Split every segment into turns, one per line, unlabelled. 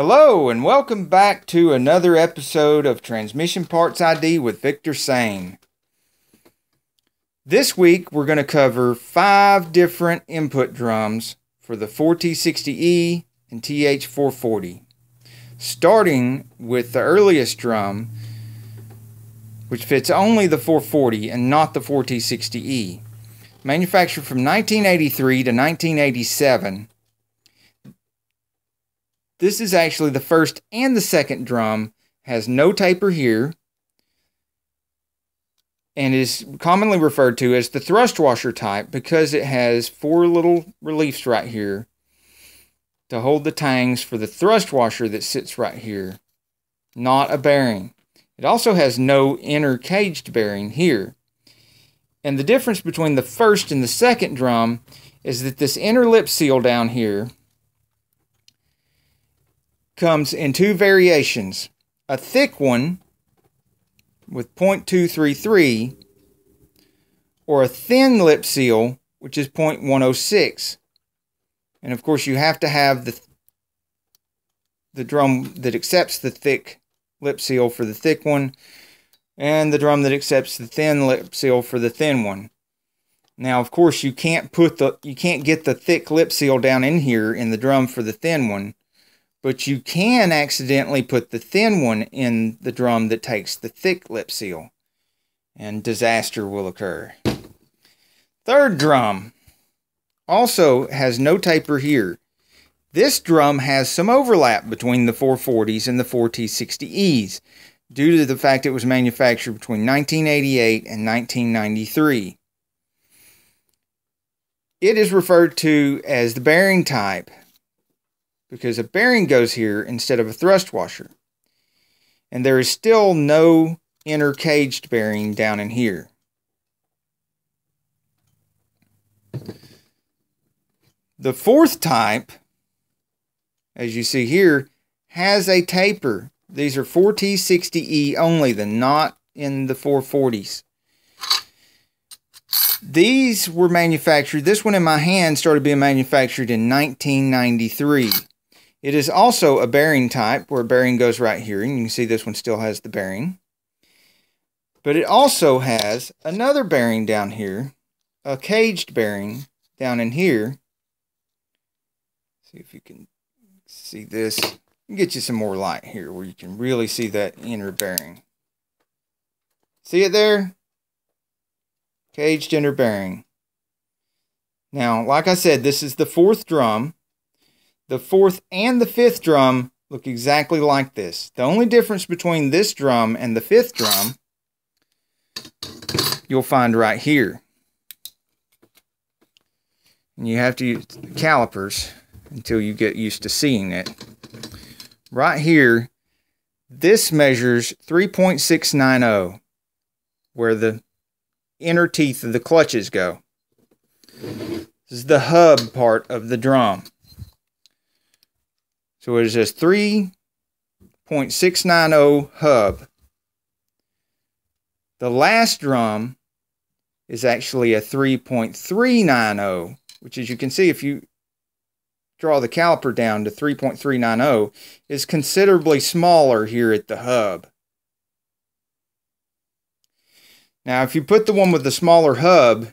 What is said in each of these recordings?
Hello, and welcome back to another episode of Transmission Parts ID with Victor Sane. This week, we're going to cover five different input drums for the 4T60E and TH440, starting with the earliest drum, which fits only the 440 and not the 4T60E. Manufactured from 1983 to 1987, this is actually the first and the second drum, has no taper here, and is commonly referred to as the thrust washer type because it has four little reliefs right here to hold the tangs for the thrust washer that sits right here, not a bearing. It also has no inner caged bearing here. And the difference between the first and the second drum is that this inner lip seal down here comes in two variations. A thick one with 0.233 or a thin lip seal which is 0.106. And of course you have to have the the drum that accepts the thick lip seal for the thick one and the drum that accepts the thin lip seal for the thin one. Now, of course, you can't put the you can't get the thick lip seal down in here in the drum for the thin one but you can accidentally put the thin one in the drum that takes the thick lip seal, and disaster will occur. Third drum also has no taper here. This drum has some overlap between the 440s and the 4T60Es due to the fact it was manufactured between 1988 and 1993. It is referred to as the bearing type because a bearing goes here instead of a thrust washer. And there is still no inner caged bearing down in here. The fourth type, as you see here, has a taper. These are 4T60E only, the not in the 440s. These were manufactured, this one in my hand started being manufactured in 1993. It is also a bearing type where bearing goes right here. And you can see this one still has the bearing. But it also has another bearing down here, a caged bearing down in here. See if you can see this. Get you some more light here where you can really see that inner bearing. See it there? Caged inner bearing. Now, like I said, this is the fourth drum. The fourth and the fifth drum look exactly like this. The only difference between this drum and the fifth drum you'll find right here. And you have to use calipers until you get used to seeing it. Right here, this measures 3.690 where the inner teeth of the clutches go. This is the hub part of the drum. So it is a 3.690 hub. The last drum is actually a 3.390, which as you can see if you draw the caliper down to 3.390 is considerably smaller here at the hub. Now if you put the one with the smaller hub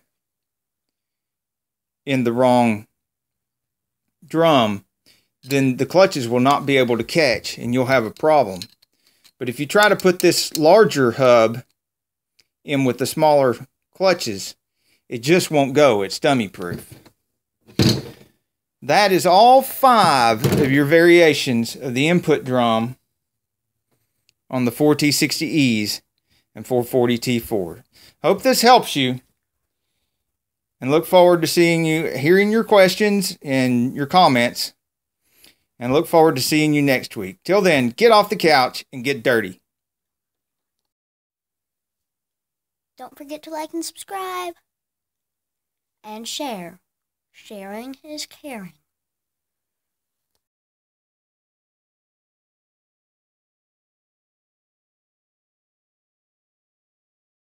in the wrong drum, then the clutches will not be able to catch and you'll have a problem. But if you try to put this larger hub in with the smaller clutches, it just won't go. It's dummy proof. That is all five of your variations of the input drum on the 4T60Es and 440T4. Hope this helps you and look forward to seeing you, hearing your questions and your comments and look forward to seeing you next week. Till then, get off the couch and get dirty.
Don't forget to like and subscribe and share. Sharing is caring.